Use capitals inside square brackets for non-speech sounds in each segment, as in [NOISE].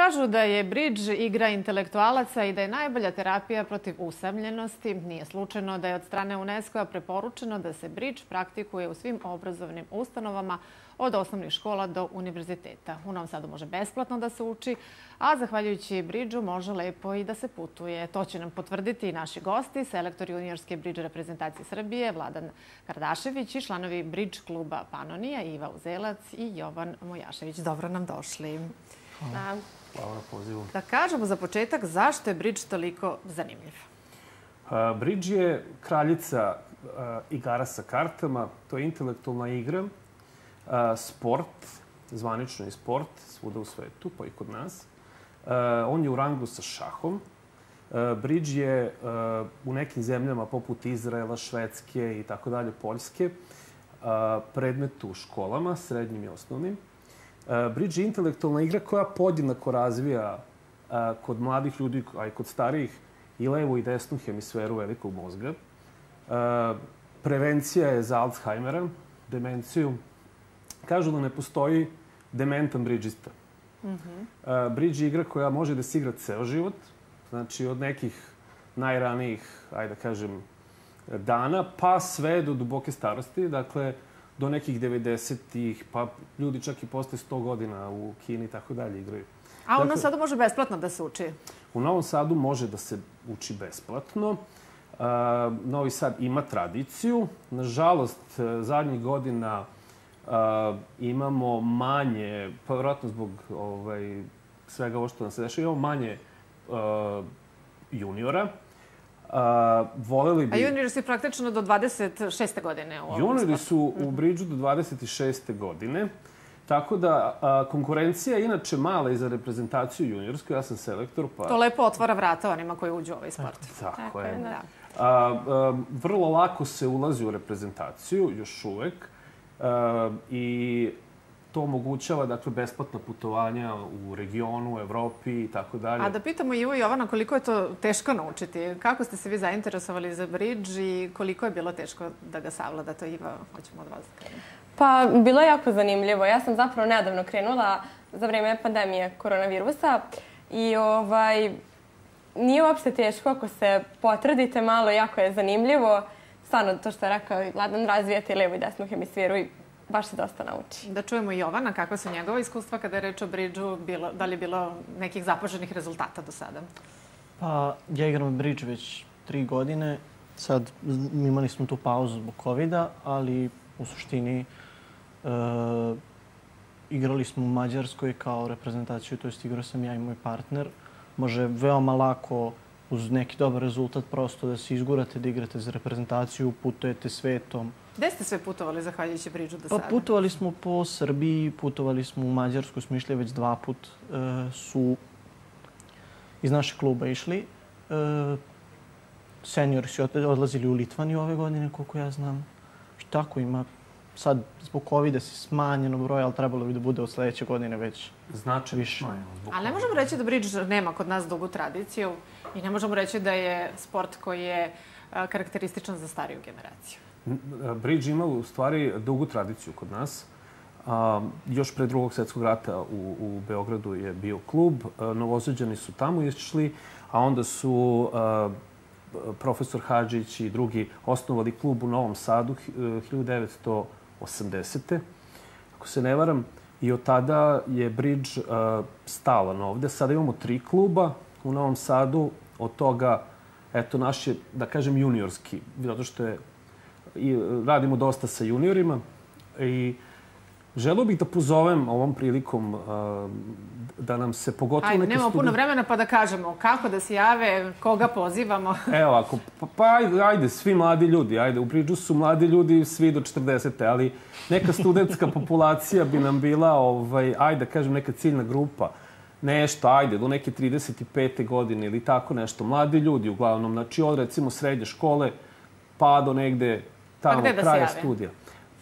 Kažu da je bridž igra intelektualaca i da je najbolja terapija protiv usamljenosti. Nije slučajno da je od strane UNESCO-a preporučeno da se bridž praktikuje u svim obrazovnim ustanovama od osnovnih škola do univerziteta. U Novom Sadu može besplatno da se uči, a zahvaljujući bridžu može lepo i da se putuje. To će nam potvrditi i naši gosti, selektor juniorske bridž reprezentacije Srbije, Vladan Kardašević i članovi bridž kluba Panonija, Iva Uzelac i Jovan Mojašević. Dobro nam došli. Hvala. Hvala na pozivu. Da kažemo za početak zašto je bridž toliko zanimljiv. Bridž je kraljica igara sa kartama. To je intelektualna igra, sport, zvanično je sport svuda u svetu, pa i kod nas. On je u rangu sa šahom. Bridž je u nekim zemljama poput Izraela, Švedske i tako dalje, Poljske, predmet u školama, srednjim i osnovnim. E, bridge je intelektualna igra koja podjednako razvija e, kod mladih ljudi, a i kod starijih, i levu i desnu hemisferu velikog mozga. E, prevencija je za Alzheimera, demenciju. Kažu da ne postoji dementan bridžista. Mm -hmm. Bridge je igra koja može da se igra ceo život, znači od nekih najranijih, ajde da kažem, dana, pa sve do duboke starosti. Dakle, do nekih 90-ih, pa ljudi čak i posle 100 godina u Kini i tako dalje igraju. A u Novom Sadu može besplatno da se uči? U Novom Sadu može da se uči besplatno. Uh, Novi Sad ima tradiciju. Nažalost, e, zadnjih godina uh, imamo manje, pa vjerojatno zbog ovaj, svega ovo što nam se dešava, imamo manje uh, juniora. A, voleli bi... A juniori su praktično do 26. godine u ovom Juniori su u bridžu do 26. godine. Tako da a, konkurencija je inače mala i za reprezentaciju juniorsku. Ja sam selektor, pa... To lepo otvara vrata onima koji uđu u ovaj sport. Tako, tako je. Da. A, a, vrlo lako se ulazi u reprezentaciju, još uvek. A, I to omogućava dakle besplatna putovanja u regionu, u Evropi i tako dalje. A da pitamo Ivo i Jovana koliko je to teško naučiti? Kako ste se vi zainteresovali za bridge i koliko je bilo teško da ga savlada? To Iva, hoćemo od vas da Pa, bilo je jako zanimljivo. Ja sam zapravo nedavno krenula za vreme pandemije koronavirusa i ovaj, nije uopšte teško ako se potrudite malo, jako je zanimljivo. Stvarno, to što je rekao Vladan, razvijate levu i desnu hemisferu i baš se dosta nauči. Da čujemo Jovana, kakva su njegova iskustva kada je reč o bridžu, bilo, da li je bilo nekih zapaženih rezultata do sada? Pa, ja igram bridž već tri godine. Sad imali smo tu pauzu zbog covid ali u suštini e, igrali smo u Mađarskoj kao reprezentaciju, to jest igrao sam ja i moj partner. Može veoma lako uz neki dobar rezultat prosto da se izgurate, da igrate za reprezentaciju, putujete svetom, Gde ste sve putovali zahvaljujući Bridžu do pa, sada? Pa putovali smo po Srbiji, putovali smo u Mađarsku, smo išli već dva put. E, su iz našeg kluba išli. E, seniori su odlazili u Litvaniju ove godine, koliko ja znam. I tako ima sad zbog COVID-a se smanjeno broj, ali trebalo bi da bude od sledeće godine već znači više. Ali ne možemo reći da Bridge nema kod nas dugu tradiciju i ne možemo reći da je sport koji je karakterističan za stariju generaciju. Bridge ima u stvari dugu tradiciju kod nas. A, još pre drugog svetskog rata u, u Beogradu je bio klub. Novozeđani su tamo išli, a onda su a, profesor Hadžić i drugi osnovali klub u Novom Sadu 1980. Ako se ne varam, i od tada je Bridge uh, stalan ovde. Sada imamo tri kluba u Novom Sadu, od toga, eto, naš je, da kažem, juniorski, zato što je i radimo dosta sa juniorima i Želeo bih da pozovem ovom prilikom uh, da nam se pogotovo ajde, neke nemamo puno vremena pa da kažemo kako da se jave, koga pozivamo. [LAUGHS] Evo, ako, pa, pa ajde, ajde, svi mladi ljudi, ajde, u Bridžu su mladi ljudi svi do 40. Ali neka studentska [LAUGHS] populacija bi nam bila, ovaj, ajde, da kažem, neka ciljna grupa. Nešto, ajde, do neke 35. godine ili tako nešto. Mladi ljudi, uglavnom, znači od recimo srednje škole pa do negde tamo pa kraja da studija.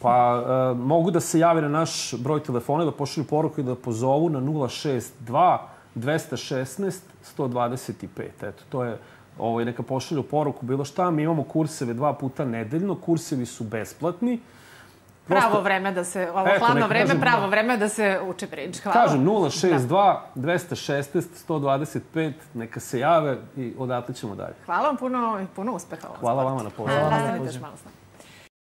Pa uh, mogu da se jave na naš broj telefona, da pošalju poruku i da pozovu na 062 216 125. Eto, to je ovaj, neka pošalju poruku, bilo šta. Mi imamo kurseve dva puta nedeljno, kursevi su besplatni. Pravo vreme da se, ovo Eto, hladno vreme, kažem- pravo vreme da se uči bridge. Hvala. Kažem 062 216 125, neka se jave i odatle ćemo dalje. Hvala vam puno i puno uspeha. Hvala vama na pozivu. Još malo s nama.